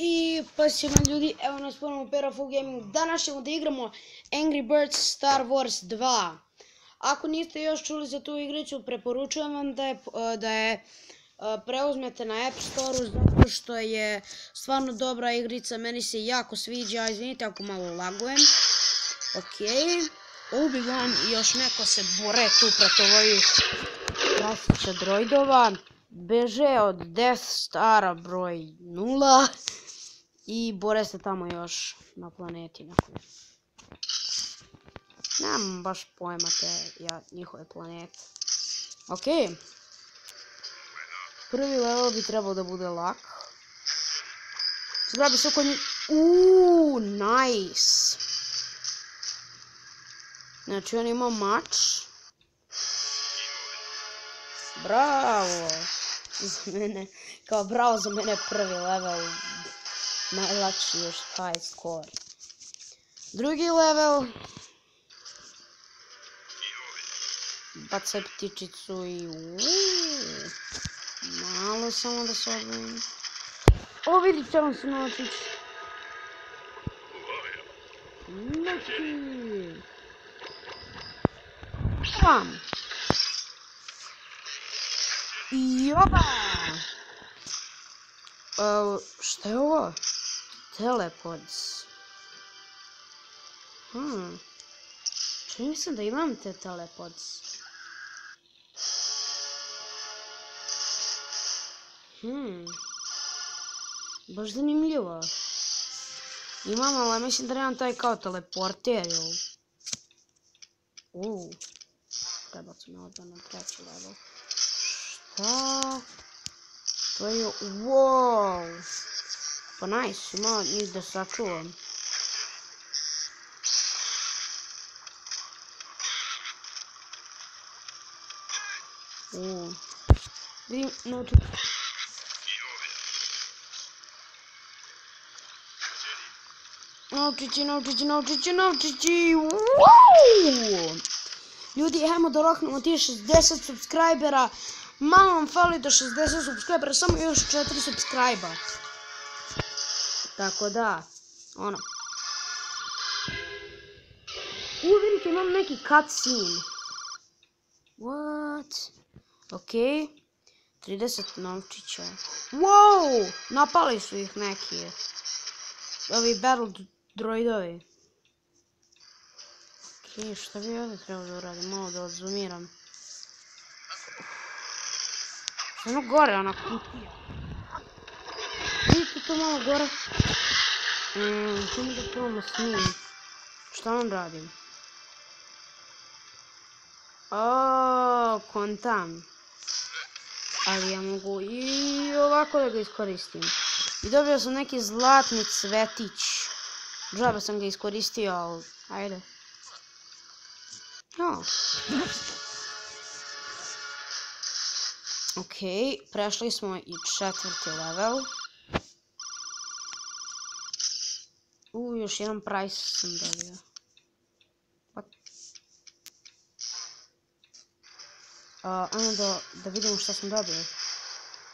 I pa ćemo ljudi, evo nas ponovno Pera Full Gaming. Danas ćemo da igramo Angry Birds Star Wars 2. Ako niste još čuli za tu igricu, preporučujem vam da je, e, da je e, preuzmete na App Store zato što je stvarno dobra igrica, meni se jako sviđa, izvinite ako malo lagujem. Ok, ubivam i još neko se bore tu protiv ovih droidova. Beže od Death Stara broj 0 i bore se tamo još na planeti nekoj. Nemam baš pojma te njihove planete. Ok. Prvi level bi trebao da bude lak. Sada bi se oko njih... Uuuu, nice. Znači on ima mač. Bravo. Za mene, kao bravo za mene prvi level. Najlakši još high score. Drugi level. Bacaj ptičicu i uuu. Malo samo da se odvojim. O, vidit će vam se nočić. Noći. Bam. Joba! Uh, šta je ovo? Telepods. Hmm. Čini se da imam te telepods. Hmm. Baš zanimljivo. Imam, ali mislim da nemam taj kao teleporter, jel? Uuu. Prebacim na odmah na treći level. Šta? To je... Wow! Pa nice, ima njih da sačuvam. Uuu. Vidim, naučit. Naučići, naučići, naučići, naučići! Wow! Ljudi, hajmo da roknemo ti 60 subscribera. Malo vam fali do 60 subscribera, samo još 4 subscriba. Tako da, ono. Vidite, imam neki cutscene. What? Ok. 30 novčića. Wow! Napali su ih neki. Ovi battle droidovi. Ok, šta bi ovdje trebao da uradim? Malo da odzoomiram. Ono gore, ona kutija. To malo gore? Mmm, čini da probamo s njim. Šta on radim? Oooo, kontam. Ali ja mogu i ovako da ga iskoristim. I dobio sam neki zlatni cvetić. Džaba sam ga iskoristio, ali ajde. No. Ok, prešli smo i četvrti level. U, još jedan price sam dobio. What? Da, da vidimo šta sam dobio.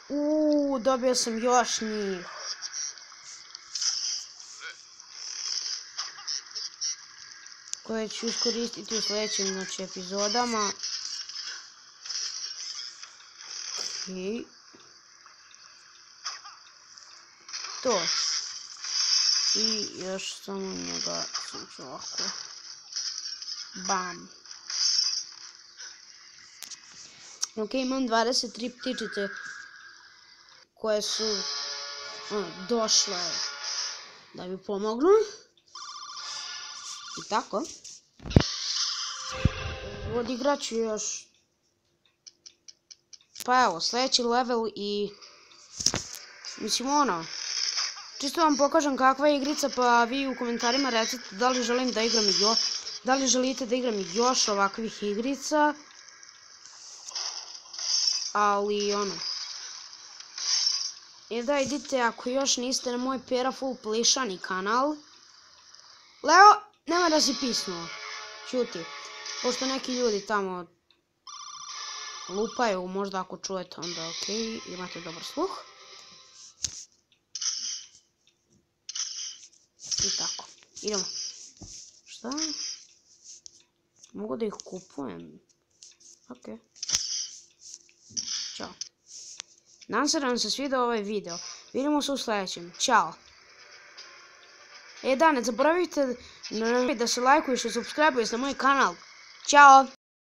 Uuu, dobio sam još njih. Koje ću iskoristiti u sljedećim znači, epizodama. Okay. To. I još samo njega sam ću ovako. Bam. Ok, imam 23 ptičice koje su došle da mi pomognu. I tako. Odigrat ću još pa evo, sljedeći level i... Mislim ono... Čisto vam pokažem kakva je igrica, pa vi u komentarima recite da li želim da igram još... Da li želite da igram još ovakvih igrica. Ali ono... I da idite ako još niste na moj Pera Full Plišani kanal. Leo, nema da si pisnuo. Čuti. Pošto neki ljudi tamo lupaju, možda ako čujete onda ok, imate dobar sluh. I tako. Idemo. Šta? Mogu da ih kupujem. Ok. Ćao. Nadam se da vam se svidio ovaj video. Vidimo se u sljedećem. Ćao. E da, ne zaboravite da se lajkuješ i subscribe na moj kanal. Ćao.